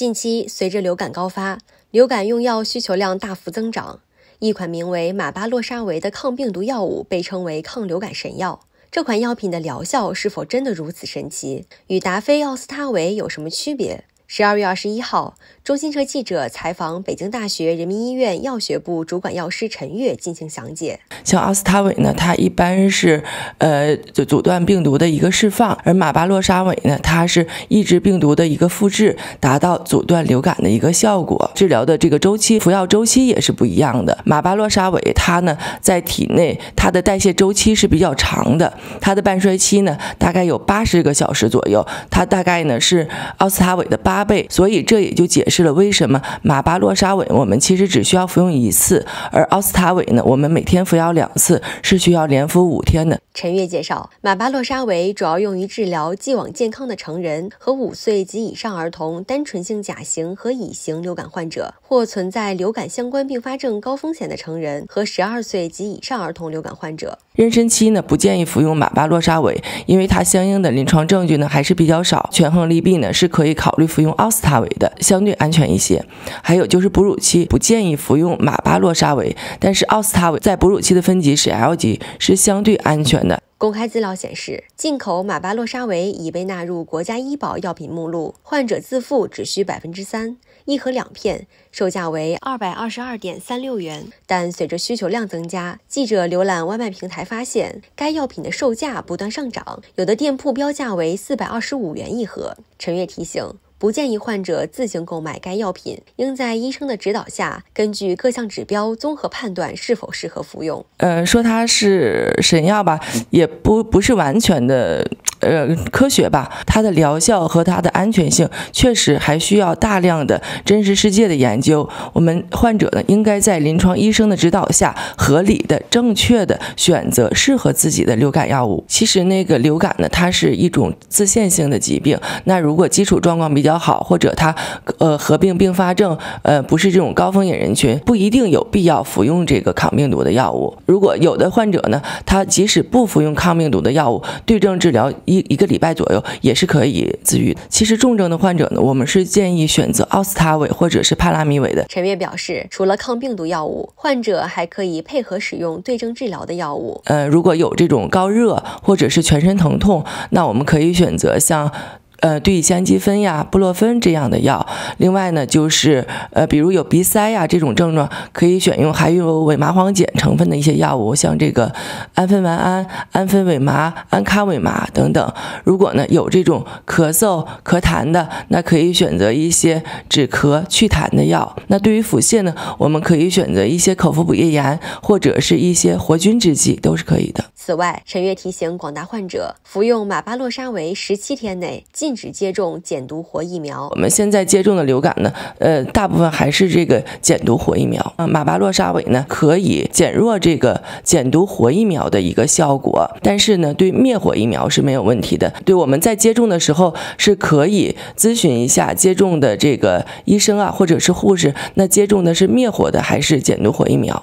近期随着流感高发，流感用药需求量大幅增长。一款名为马巴洛沙韦的抗病毒药物被称为抗流感神药。这款药品的疗效是否真的如此神奇？与达菲奥司他韦有什么区别？十二月二十一号，中新社记者采访北京大学人民医院药学部主管药师陈月进行详解。像奥司他韦呢，它一般是呃阻阻断病毒的一个释放；而马巴洛沙韦呢，它是抑制病毒的一个复制，达到阻断流感的一个效果。治疗的这个周期、服药周期也是不一样的。马巴洛沙韦它呢，在体内它的代谢周期是比较长的，它的半衰期呢大概有八十个小时左右，它大概呢是奥司他韦的八。倍，所以这也就解释了为什么马巴洛沙韦我们其实只需要服用一次，而奥司他韦呢，我们每天服药两次，是需要连服五天的。陈月介绍，马巴洛沙韦主要用于治疗既往健康的成人和五岁及以上儿童单纯性甲型和乙型流感患者，或存在流感相关并发症高风险的成人和十二岁及以上儿童流感患者。妊娠期呢，不建议服用马巴洛沙韦，因为它相应的临床证据呢还是比较少，权衡利弊呢是可以考虑服用。奥司他韦的相对安全一些，还有就是哺乳期不建议服用马巴洛沙韦，但是奥司他韦在哺乳期的分级是 L 级，是相对安全的。公开资料显示，进口马巴洛沙韦已被纳入国家医保药品目录，患者自付只需百分之三，一盒两片，售价为二百二十二点三六元。但随着需求量增加，记者浏览外卖平台发现，该药品的售价不断上涨，有的店铺标价为四百二十五元一盒。陈月提醒。不建议患者自行购买该药品，应在医生的指导下，根据各项指标综合判断是否适合服用。呃，说它是神药吧，也不不是完全的。呃，科学吧，它的疗效和它的安全性确实还需要大量的真实世界的研究。我们患者呢，应该在临床医生的指导下，合理的、正确的选择适合自己的流感药物。其实那个流感呢，它是一种自限性的疾病。那如果基础状况比较好，或者它呃合并并发症，呃不是这种高风险人群，不一定有必要服用这个抗病毒的药物。如果有的患者呢，他即使不服用抗病毒的药物，对症治疗。一一个礼拜左右也是可以自愈的。其实重症的患者呢，我们是建议选择奥司他韦或者是帕拉米韦的。陈月表示，除了抗病毒药物，患者还可以配合使用对症治疗的药物。呃，如果有这种高热或者是全身疼痛，那我们可以选择像。呃，对乙酰基酚呀、布洛芬这样的药，另外呢，就是呃，比如有鼻塞呀这种症状，可以选用含有伪麻黄碱成分的一些药物，像这个氨酚烷胺、氨酚伪麻、氨咖伪麻等等。如果呢有这种咳嗽、咳痰的，那可以选择一些止咳祛痰的药。那对于腹泻呢，我们可以选择一些口服补液盐或者是一些活菌制剂，都是可以的。此外，陈月提醒广大患者，服用马巴洛沙韦十七天内禁。禁止接种减毒活疫苗。我们现在接种的流感呢，呃，大部分还是这个减毒活疫苗啊。马巴洛沙韦呢，可以减弱这个减毒活疫苗的一个效果，但是呢，对灭活疫苗是没有问题的。对我们在接种的时候是可以咨询一下接种的这个医生啊，或者是护士，那接种的是灭活的还是减毒活疫苗？